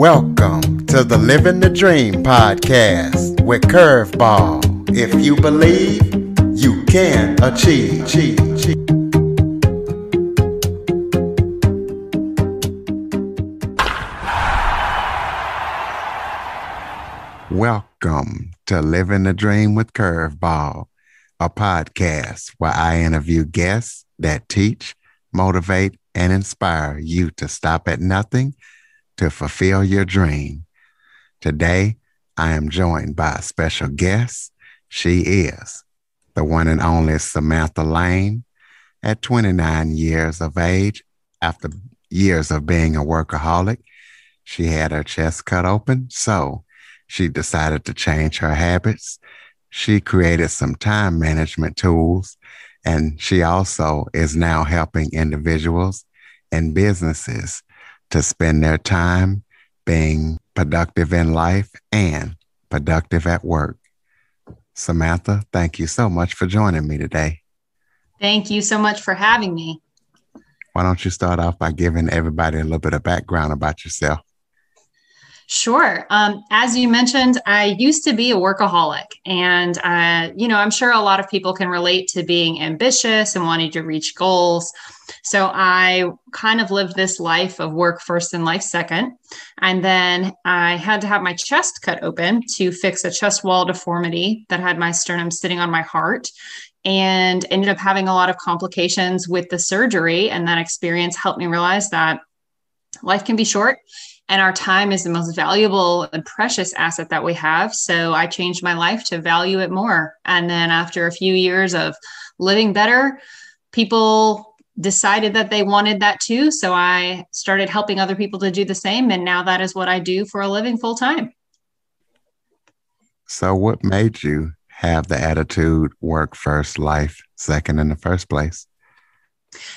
Welcome to the Living the Dream podcast with Curveball. If you believe, you can achieve. Welcome to Living the Dream with Curveball, a podcast where I interview guests that teach, motivate, and inspire you to stop at nothing to fulfill your dream. Today, I am joined by a special guest. She is the one and only Samantha Lane. At 29 years of age, after years of being a workaholic, she had her chest cut open. So she decided to change her habits. She created some time management tools, and she also is now helping individuals and businesses to spend their time being productive in life and productive at work. Samantha, thank you so much for joining me today. Thank you so much for having me. Why don't you start off by giving everybody a little bit of background about yourself? Sure. Um, as you mentioned, I used to be a workaholic. And, uh, you know, I'm sure a lot of people can relate to being ambitious and wanting to reach goals. So I kind of lived this life of work first and life second. And then I had to have my chest cut open to fix a chest wall deformity that had my sternum sitting on my heart and ended up having a lot of complications with the surgery. And that experience helped me realize that life can be short and our time is the most valuable and precious asset that we have. So I changed my life to value it more. And then after a few years of living better, people decided that they wanted that too. So I started helping other people to do the same. And now that is what I do for a living full time. So, what made you have the attitude work first, life second in the first place?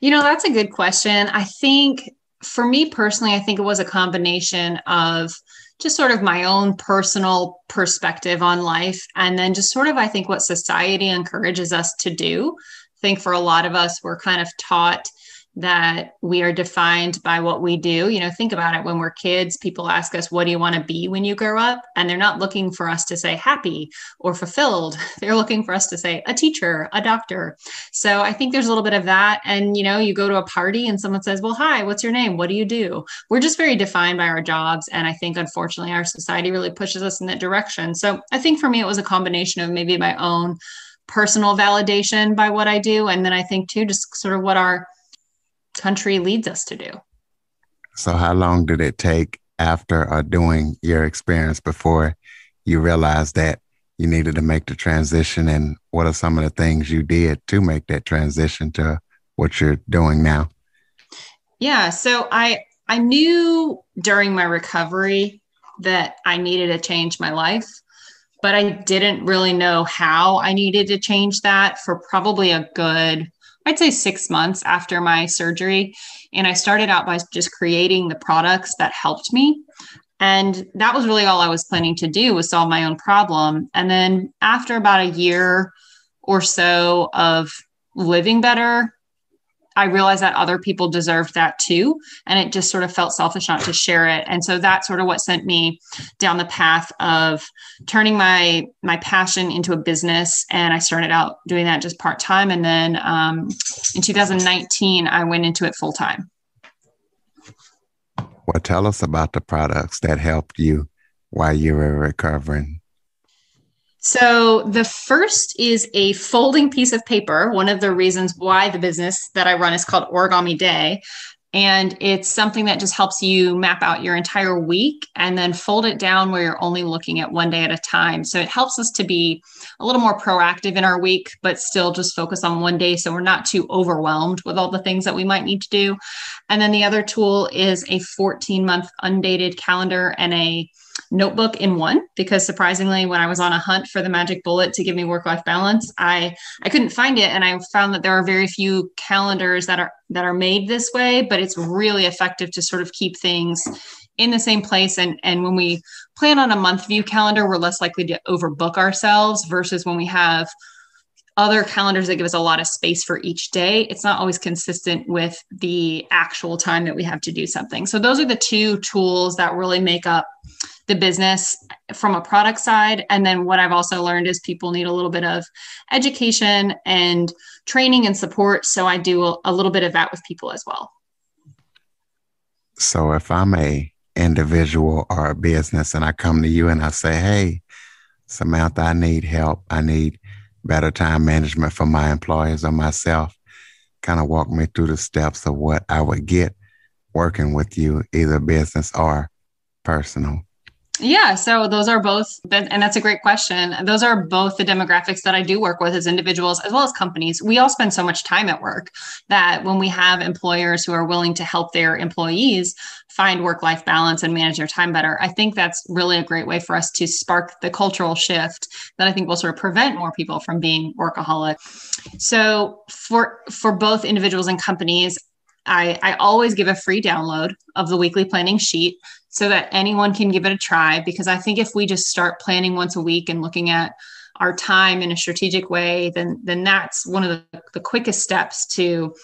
You know, that's a good question. I think for me personally, I think it was a combination of just sort of my own personal perspective on life. And then just sort of, I think, what society encourages us to do. I think for a lot of us, we're kind of taught that we are defined by what we do. You know, think about it when we're kids, people ask us, What do you want to be when you grow up? And they're not looking for us to say happy or fulfilled. They're looking for us to say a teacher, a doctor. So I think there's a little bit of that. And, you know, you go to a party and someone says, Well, hi, what's your name? What do you do? We're just very defined by our jobs. And I think, unfortunately, our society really pushes us in that direction. So I think for me, it was a combination of maybe my own personal validation by what I do. And then I think, too, just sort of what our country leads us to do. So, how long did it take after uh, doing your experience before you realized that you needed to make the transition? And what are some of the things you did to make that transition to what you're doing now? Yeah, so I I knew during my recovery that I needed to change my life, but I didn't really know how I needed to change that for probably a good I'd say six months after my surgery. And I started out by just creating the products that helped me. And that was really all I was planning to do was solve my own problem. And then after about a year or so of living better, I realized that other people deserved that too. And it just sort of felt selfish not to share it. And so that's sort of what sent me down the path of turning my my passion into a business. And I started out doing that just part time. And then um, in 2019, I went into it full time. Well, tell us about the products that helped you while you were recovering. So, the first is a folding piece of paper. One of the reasons why the business that I run is called Origami Day. And it's something that just helps you map out your entire week and then fold it down where you're only looking at one day at a time. So it helps us to be a little more proactive in our week, but still just focus on one day so we're not too overwhelmed with all the things that we might need to do. And then the other tool is a 14 month undated calendar and a notebook in one because surprisingly when i was on a hunt for the magic bullet to give me work life balance i i couldn't find it. And i found that there are very few calendars that are that are made this way but it's really effective to sort of keep things in the same place. And and when we plan on a month view calendar we're less likely to overbook ourselves versus when we have other calendars that give us a lot of space for each day, it's not always consistent with the actual time that we have to do something. So those are the two tools that really make up the business from a product side. And then what I've also learned is people need a little bit of education and training and support. So I do a, little bit of that with people as well. So if I'm a individual or a business and I come to you and I say, hey, Samantha, I need help. I need better time management for my employees or myself. Kind of walk me through the steps of what I would get working with you, either business or personal. Yeah, so those are both, and that's a great question. Those are both the demographics that I do work with as individuals as well as companies. We all spend so much time at work that when we have employers who are willing to help their employees find work life balance and manage their time better, I think that's really a great way for us to spark the cultural shift that I think will sort of prevent more people from being workaholic. So for for both individuals and companies, I, I always give a free download of the weekly planning sheet so that anyone can give it a try. Because I think if we just start planning once a week and looking at our time in a strategic way, then then that's one of the, the quickest steps to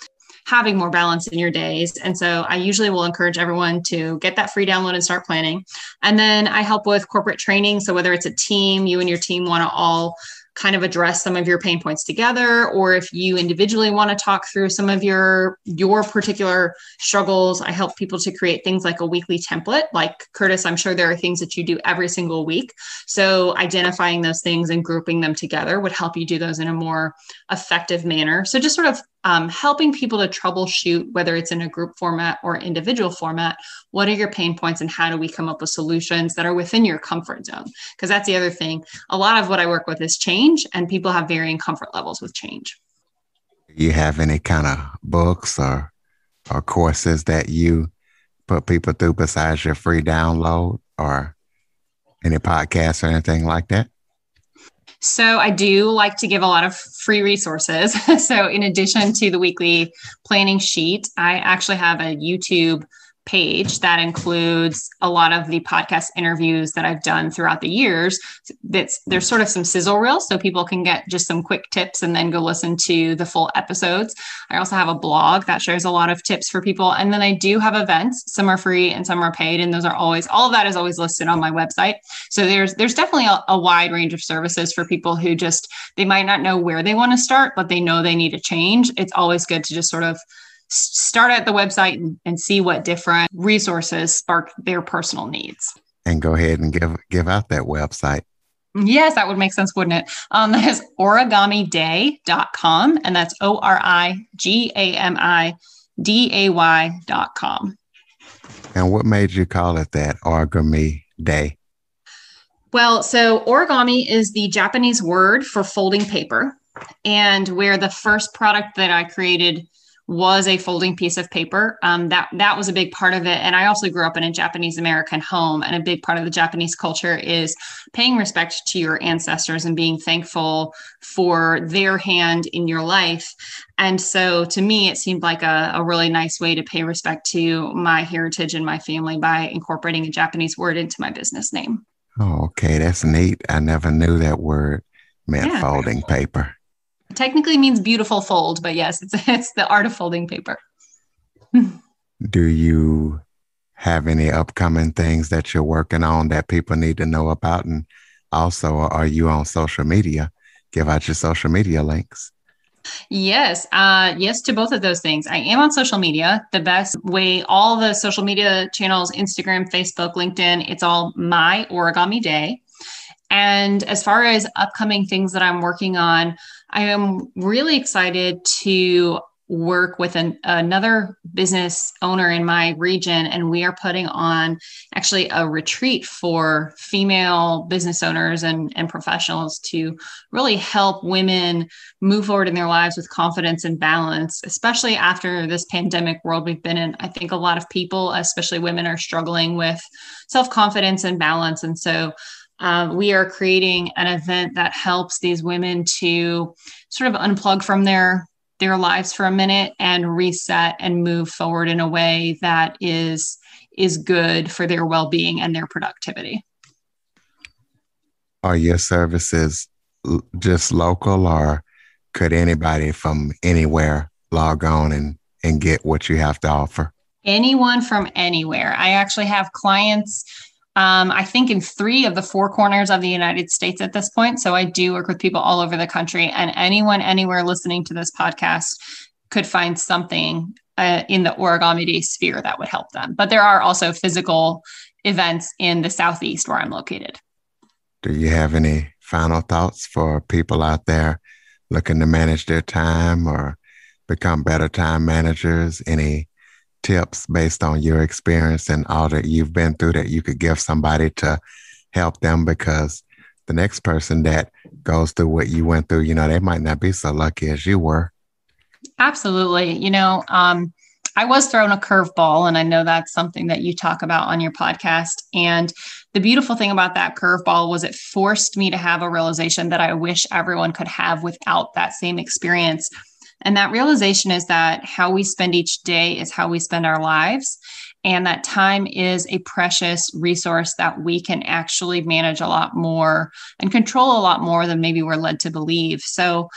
having more balance in your days. And so I usually will encourage everyone to get that free download and start planning. And then I help with corporate training. So whether it's a team, you and your team want to all kind of address some of your pain points together or if you individually want to talk through some of your your particular struggles i help people to create things like a weekly template. Like curtis i'm sure there are things that you do every single week. So identifying those things and grouping them together would help you do those in a more effective manner. So just sort of um, helping people to troubleshoot whether it's in a group format or individual format what are your pain points and how do we come up with solutions that are within your comfort zone? Because that's the other thing. A lot of what i work with is change and people have varying comfort levels with change. You have any kind of books or or courses that you put people through besides your free download or any podcasts or anything like that so I do like to give a lot of free resources. so in addition to the weekly planning sheet, I actually have a YouTube page that includes a lot of the podcast interviews that I've done throughout the years. That's there's sort of some sizzle reels so people can get just some quick tips and then go listen to the full episodes. I also have a blog that shares a lot of tips for people and then I do have events. Some are free and some are paid and those are always all of that is always listed on my website. So there's there's definitely a, a wide range of services for people who just they might not know where they want to start but they know they need a change. It's always good to just sort of start at the website and, and see what different resources spark their personal needs. And go ahead and give give out that website. Yes, that would make sense, wouldn't it? Um, that is origamiday.com, and that's O R I G A M I D A Y.com. And what made you call it that, Origami Day? Well, so origami is the Japanese word for folding paper. And where the first product that I created was a folding piece of paper. Um, that that was a big part of it. And I also grew up in a Japanese American home, and a big part of the Japanese culture is paying respect to your ancestors and being thankful for their hand in your life. And so, to me, it seemed like a, a really nice way to pay respect to my heritage and my family by incorporating a Japanese word into my business name. Oh, okay, that's neat. I never knew that word meant yeah. folding paper technically means beautiful fold, but yes, it's it's the art of folding paper. Do you have any upcoming things that you're working on that people need to know about? And also, are you on social media? Give out your social media links. Yes, uh, yes to both of those things. I am on social media. The best way, all the social media channels Instagram, Facebook, LinkedIn, it's all my origami day. And as far as upcoming things that I'm working on, I am really excited to work with an, another business owner in my region, and we are putting on actually a retreat for female business owners and, and professionals to really help women move forward in their lives with confidence and balance, especially after this pandemic world we've been in. I think a lot of people, especially women, are struggling with self confidence and balance. And so uh, we are creating an event that helps these women to sort of unplug from their their lives for a minute and reset and move forward in a way that is is good for their well-being and their productivity are your services just local or could anybody from anywhere log on and, and get what you have to offer? Anyone from anywhere. I actually have clients, um, I think, in three of the four corners of the United States at this point. So I do work with people all over the country, and anyone anywhere listening to this podcast could find something uh, in the origami day sphere that would help them. But there are also physical events in the Southeast where I'm located. Do you have any final thoughts for people out there looking to manage their time or become better time managers? Any tips based on your experience and all that you've been through that you could give somebody to help them? Because the next person that goes through what you went through, you know, they might not be so lucky as you were. Absolutely. You know, um, I was thrown a curveball, and I know that's something that you talk about on your podcast. And the beautiful thing about that curveball was it forced me to have a realization that I wish everyone could have without that same experience. And that realization is that how we spend each day is how we spend our lives. And that time is a precious resource that we can actually manage a lot more and control a lot more than maybe we're led to believe. So,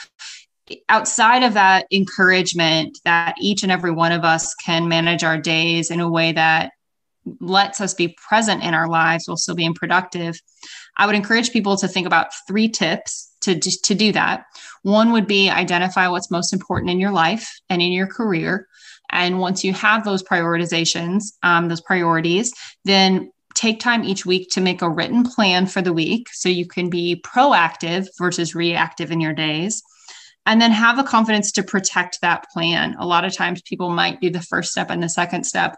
outside of that encouragement that each and every one of us can manage our days in a way that lets us be present in our lives while still being productive i would encourage people to think about three tips to, to do that one would be identify what's most important in your life and in your career and once you have those prioritizations um, those priorities then take time each week to make a written plan for the week so you can be proactive versus reactive in your days and then have the confidence to protect that plan. A lot of times people might do the first step and the second step,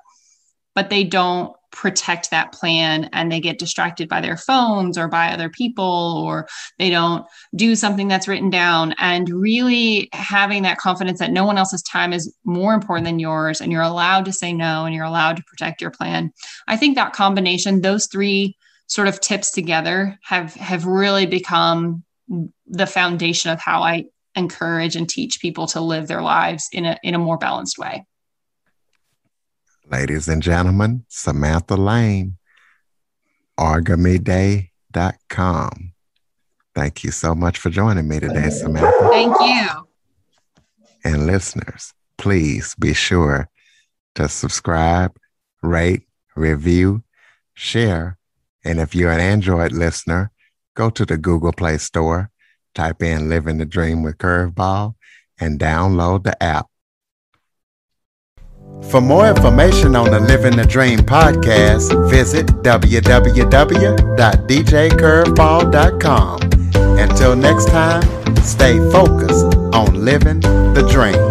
but they don't protect that plan and they get distracted by their phones or by other people or they don't do something that's written down and really having that confidence that no one else's time is more important than yours and you're allowed to say no and you're allowed to protect your plan. I think that combination those three sort of tips together have have really become the foundation of how I encourage and teach people to live their lives in a in a more balanced way. Ladies and gentlemen, Samantha Lane, origamiday.com. Thank you so much for joining me today, Samantha. Thank you. And listeners, please be sure to subscribe, rate, review, share. And if you're an Android listener, go to the Google Play Store Type in Living the Dream with Curveball and download the app. For more information on the Living the Dream podcast, visit www.djcurveball.com. Until next time, stay focused on living the dream.